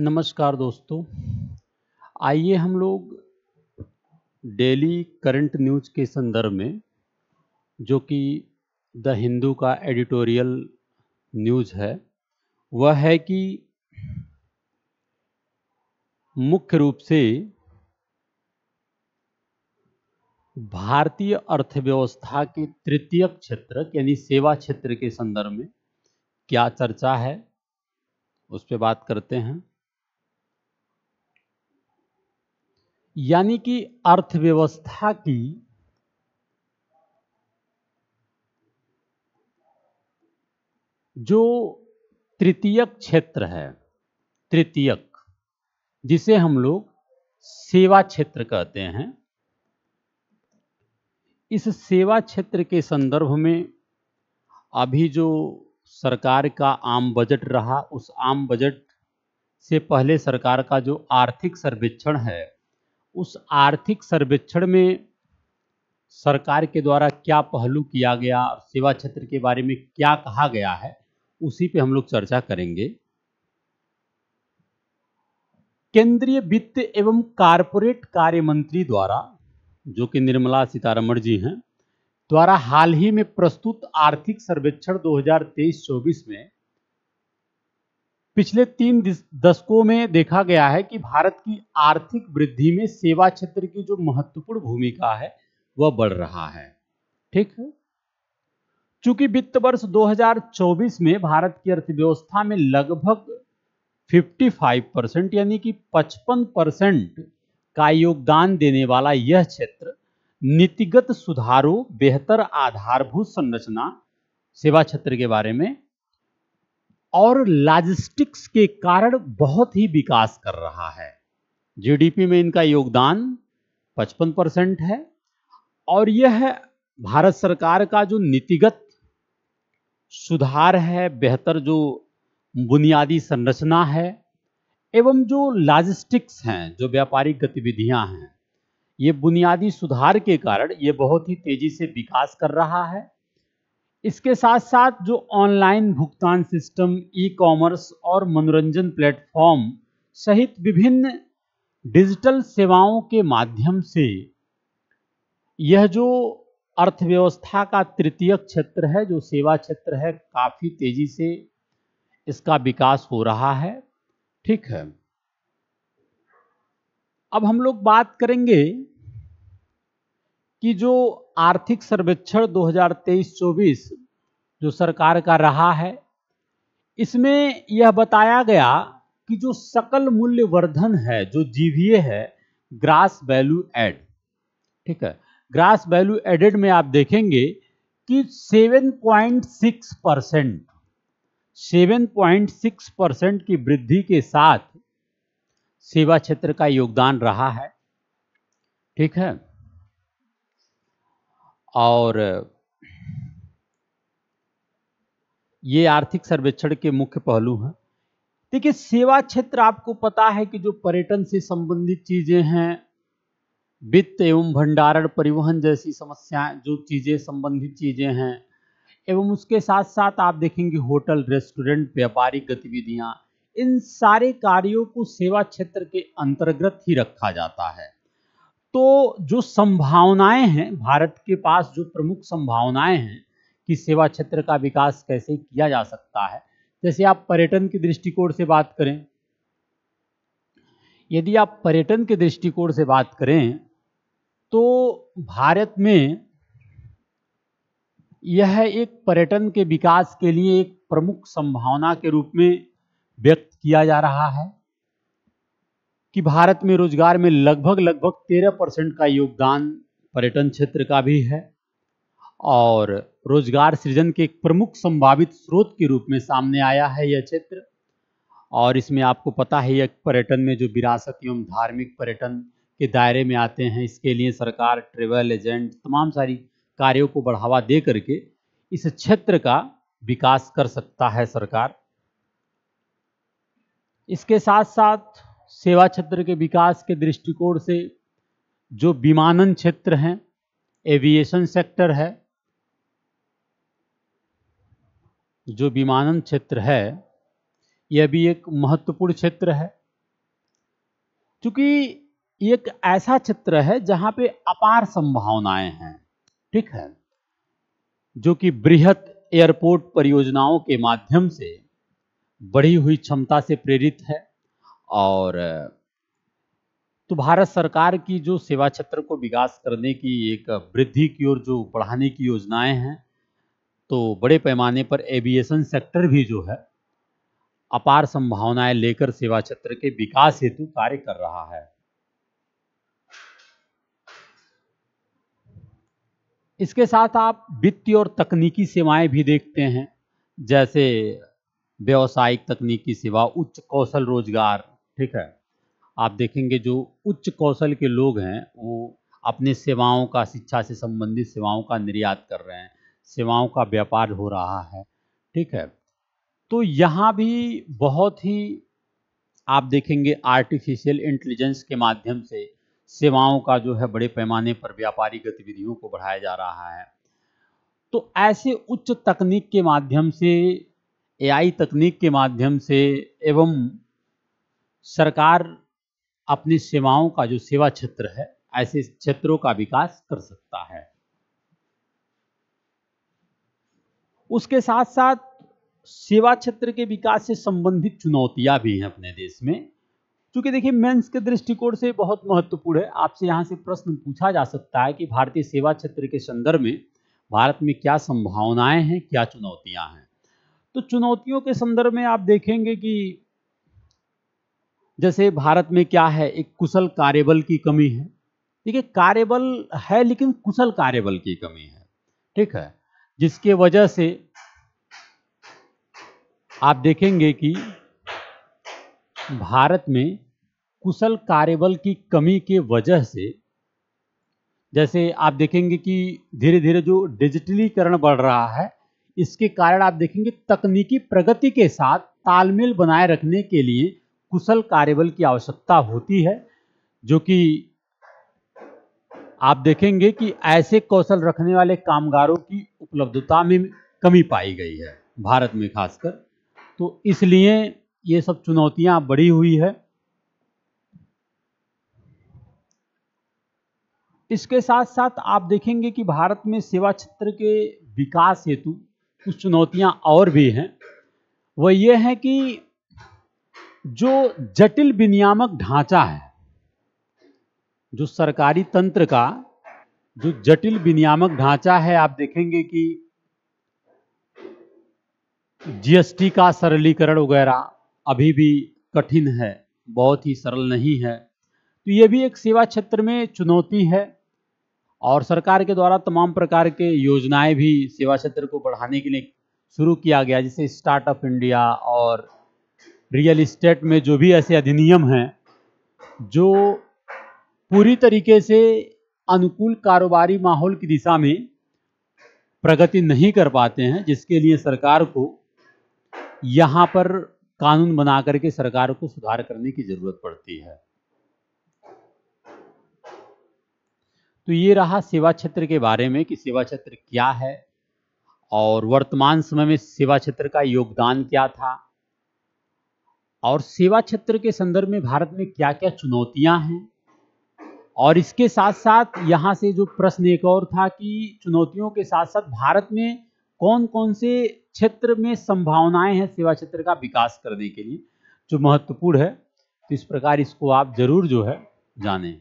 नमस्कार दोस्तों। आइए हम लोग डेली करंट न्यूज़ के संदर्भ में, जो कि द हिंदू का एडिटोरियल न्यूज़ है, वह है कि मुख्य रूप से भारतीय अर्थव्यवस्था के तृतीय क्षेत्र, यानी सेवा क्षेत्र के संदर्भ में क्या चर्चा है, उस पर बात करते हैं। यानी कि अर्थव्यवस्था की जो तृतीयक क्षेत्र है, तृतीयक, जिसे हम लोग सेवा क्षेत्र कहते हैं। इस सेवा क्षेत्र के संदर्भ में अभी जो सरकार का आम बजट रहा, उस आम बजट से पहले सरकार का जो आर्थिक सर्वेक्षण है उस आर्थिक सर्वेक्षण में सरकार के द्वारा क्या पहलू किया गया, सेवा क्षेत्र के बारे में क्या कहा गया है, उसी पे हम लोग चर्चा करेंगे। केंद्रीय वित्त एवं कारपोरेट कार्य मंत्री द्वारा, जो कि निर्मला सीतारमण जी हैं, द्वारा हाल ही में प्रस्तुत आर्थिक सर्वेक्षण 2023-24 में पिछले तीन दशकों में देखा गया है कि भारत की आर्थिक वृद्धि में सेवा क्षेत्र की जो महत्वपूर्ण भूमिका है, वह बढ़ रहा है। ठीक है? चूँकि वित्त वर्ष 2024 में भारत की अर्थव्यवस्था में लगभग 55 परसेंट यानी कि 55 परसेंट का योगदान देने वाला यह क्षेत्र नीतिगत सुधारों, बेहतर आधारभूत संरचना सेवा क्षेत्र के बारे में और लॉजिस्टिक्स के कारण बहुत ही विकास कर रहा है। जीडीपी में इनका योगदान 55 परसेंट है और यह भारत सरकार का जो नीतिगत सुधार है, बेहतर जो बुनियादी संरचना है एवं जो लॉजिस्टिक्स हैं, जो व्यापारिक गतिविधियाँ हैं, ये बुनियादी सुधार के कारण ये बहुत ही तेज़ी से विकास कर रहा है। इसके साथ साथ जो ऑनलाइन भुगतान सिस्टम ई कॉमर्स और मनोरंजन प्लेटफॉर्म सहित विभिन्न डिजिटल सेवाओं के माध्यम से यह जो अर्थव्यवस्था का तृतीय क्षेत्र है, जो सेवा क्षेत्र है, काफ़ी तेज़ी से इसका विकास हो रहा है। ठीक है। अब हम लोग बात करेंगे कि जो आर्थिक सर्वेक्षण 2023-24 जो सरकार का रहा है, इसमें यह बताया गया कि जो सकल मूल्य वर्धन है, जो जीवीए है, ग्रास वैल्यू एड ठीक है? ग्रास वैल्यू एडेड में आप देखेंगे कि 7.6 percent, seven point six percent की वृद्धि के साथ सेवा क्षेत्र का योगदान रहा है, ठीक है? और ये आर्थिक सर्वेक्षण के मुख्य पहलू हैं। देखिए, सेवा क्षेत्र आपको पता है कि जो पर्यटन से संबंधित चीज़ें हैं, वित्त एवं भंडारण परिवहन जैसी समस्याएँ, जो चीज़ें संबंधित चीज़ें हैं, एवं उसके साथ साथ आप देखेंगे होटल, रेस्टोरेंट, व्यापारिक गतिविधियाँ, इन सारे कार्यों को सेवा क्षेत्र के अंतर्गत ही रखा जाता है। तो जो संभावनाएँ हैं, भारत के पास जो प्रमुख संभावनाएँ हैं कि सेवा क्षेत्र का विकास कैसे किया जा सकता है। जैसे आप पर्यटन के दृष्टिकोण से बात करें, यदि आप पर्यटन के दृष्टिकोण से बात करें तो भारत में यह एक पर्यटन के विकास के लिए एक प्रमुख संभावना के रूप में व्यक्त किया जा रहा है। कि भारत में रोज़गार में लगभग लगभग तेरह परसेंट का योगदान पर्यटन क्षेत्र का भी है और रोज़गार सृजन के एक प्रमुख संभावित स्रोत के रूप में सामने आया है यह क्षेत्र। और इसमें आपको पता है यह पर्यटन में जो विरासत एवं धार्मिक पर्यटन के दायरे में आते हैं, इसके लिए सरकार, ट्रेवल एजेंट, तमाम सारी कार्यों को बढ़ावा दे करके इस क्षेत्र का विकास कर सकता है सरकार। इसके साथ साथ सेवा क्षेत्र के विकास के दृष्टिकोण से जो विमानन क्षेत्र हैं एविएशन सेक्टर है, जो विमानन क्षेत्र है, यह भी एक महत्वपूर्ण क्षेत्र है। क्योंकि एक ऐसा क्षेत्र है जहाँ पे अपार संभावनाएँ हैं, ठीक है? जो कि बृहत एयरपोर्ट परियोजनाओं के माध्यम से बढ़ी हुई क्षमता से प्रेरित है। और तो भारत सरकार की जो सेवा क्षेत्र को विकास करने की एक वृद्धि की ओर जो बढ़ाने की योजनाएँ हैं तो बड़े पैमाने पर एविएशन सेक्टर भी जो है, अपार संभावनाएँ लेकर सेवा क्षेत्र के विकास हेतु कार्य कर रहा है। इसके साथ आप वित्तीय और तकनीकी सेवाएँ भी देखते हैं, जैसे व्यवसायिक तकनीकी सेवा, उच्च कौशल रोज़गार ठीक है? आप देखेंगे जो उच्च कौशल के लोग हैं, वो अपने सेवाओं का, शिक्षा से संबंधित सेवाओं का निर्यात कर रहे हैं, सेवाओं का व्यापार हो रहा है, ठीक है? तो यहाँ भी बहुत ही, आप देखेंगे आर्टिफिशियल इंटेलिजेंस के माध्यम से सेवाओं का जो है बड़े पैमाने पर व्यापारी गतिविधियों को बढ़ाया जा रहा है। तो ऐसे उच्च तकनीक के माध्यम से एआई तकनीक के माध्यम से एवं सरकार अपनी सेवाओं का जो सेवा क्षेत्र है, ऐसे क्षेत्रों का विकास कर सकता है। उसके साथ साथ सेवा क्षेत्र के विकास से संबंधित चुनौतियाँ भी हैं अपने देश में। क्योंकि देखिए, मेंस के दृष्टिकोण से बहुत महत्वपूर्ण है। आपसे यहाँ से प्रश्न पूछा जा सकता है कि भारतीय सेवा क्षेत्र के संदर्भ में भारत में क्या संभावनाएँ हैं, क्या चुनौतियाँ हैं? तो चुनौतियों के संदर्भ में आप देखेंगे कि जैसे भारत में क्या है, एक कुशल कार्यबल की कमी है। ठीक है, कार्यबल है लेकिन कुशल कार्यबल की कमी है। ठीक है, जिसके वजह से आप देखेंगे कि भारत में कुशल कार्यबल की कमी के वजह से, जैसे आप देखेंगे कि धीरे धीरे जो डिजिटलीकरण बढ़ रहा है, इसके कारण आप देखेंगे तकनीकी प्रगति के साथ तालमेल बनाए रखने के लिए कुशल कार्यबल की आवश्यकता होती है, जो कि आप देखेंगे कि ऐसे कौशल रखने वाले कामगारों की उपलब्धता में कमी पाई गई है, भारत में खासकर। तो इसलिए ये सब चुनौतियाँ बढ़ी हुई है। इसके साथ साथ आप देखेंगे कि भारत में सेवा क्षेत्र के विकास हेतु कुछ चुनौतियाँ और भी हैं। वह ये है कि जो जटिल विनियामक ढांचा है, जो सरकारी तंत्र का जो जटिल विनियामक ढांचा है, आप देखेंगे कि जीएसटी का सरलीकरण वगैरह अभी भी कठिन है, बहुत ही सरल नहीं है। तो ये भी एक सेवा क्षेत्र में चुनौती है और सरकार के द्वारा तमाम प्रकार के योजनाएँ भी सेवा क्षेत्र को बढ़ाने के लिए शुरू किया गया, जैसे स्टार्टअप इंडिया और रियल इस्टेट में जो भी ऐसे अधिनियम हैं, जो पूरी तरीके से अनुकूल कारोबारी माहौल की दिशा में प्रगति नहीं कर पाते हैं, जिसके लिए सरकार को यहाँ पर कानून बना करके सरकार को सुधार करने की ज़रूरत पड़ती है। तो ये रहा सेवा क्षेत्र के बारे में कि सेवा क्षेत्र क्या है और वर्तमान समय में सेवा क्षेत्र का योगदान क्या था। और सेवा क्षेत्र के संदर्भ में भारत में क्या क्या चुनौतियाँ हैं? और इसके साथ साथ यहाँ से जो प्रश्न एक और था कि चुनौतियों के साथ साथ भारत में कौन कौन से क्षेत्र में संभावनाएँ हैं सेवा क्षेत्र का विकास करने के लिए, जो महत्वपूर्ण है तो इस प्रकार इसको आप ज़रूर जो है जानें।